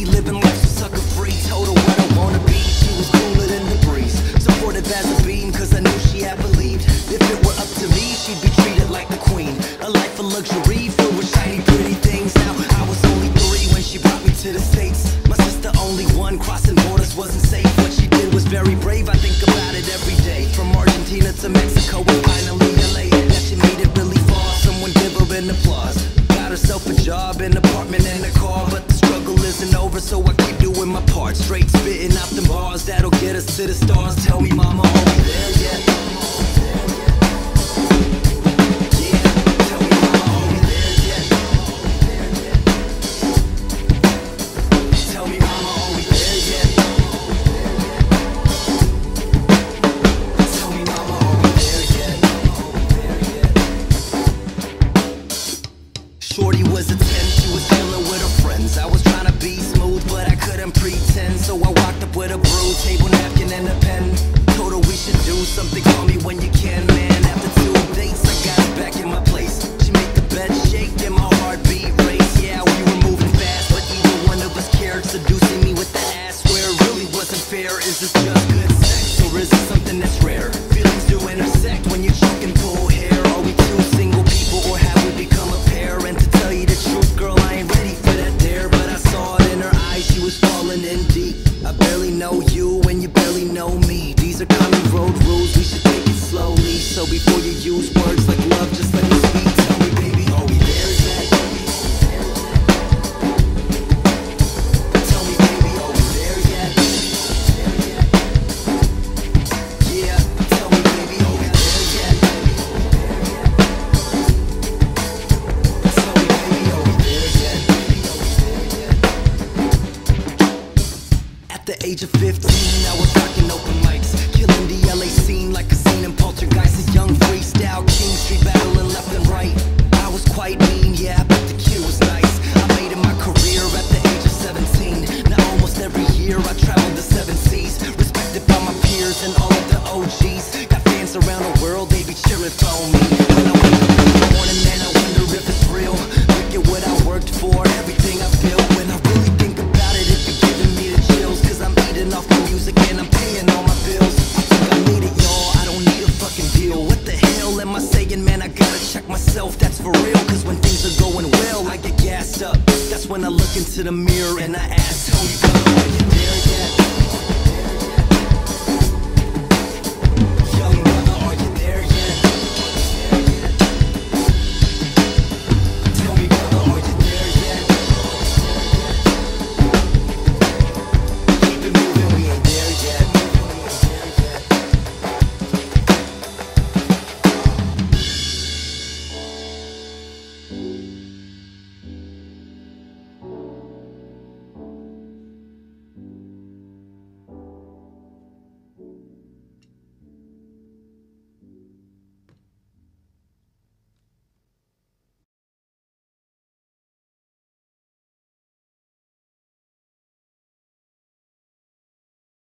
living life so sucker free. Told her what I wanna be, she was cooler than the breeze. Supportive as a beam, cause I knew she had believed. If it were up to me, she'd be treated like the queen. A life of luxury, filled with shiny, pretty things. Now, I was only three when she brought me to the States. My sister, only one, crossing borders wasn't safe. What she did was very brave, I think about it every day. From Argentina to Mexico, and finally so I keep doing my part. Straight spitting out them bars that'll get us to the stars. Tell me, mama, are we there yet? Brew, table napkin, and a pen. Her we should do something, call me when you can, man. After two dates, I got it back in my place. She made the bed shake and my heartbeat race. Yeah, we were moving fast, but either one of us cared. Seducing me with the ass where it really wasn't fair. Is this just good I barely know you, and you barely know me. These are common road rules, we should take it slowly. So before you use words like love, just age of 15, I was rocking open mics, killing the LA scene like a scene in poltergeist, a young freestyle king, street battling left and right. I was quite mean, yeah, but the cue was nice. I made it my career at the age of 17. Now almost every year I travel to 17. Music and I'm paying all my bills. I think I need it, y'all. I don't need a fucking deal. What the hell am I saying, man? I gotta check myself, that's for real. Cause when things are going well, I get gassed up. That's when I look into the mirror and I ask, Who you are you there yet?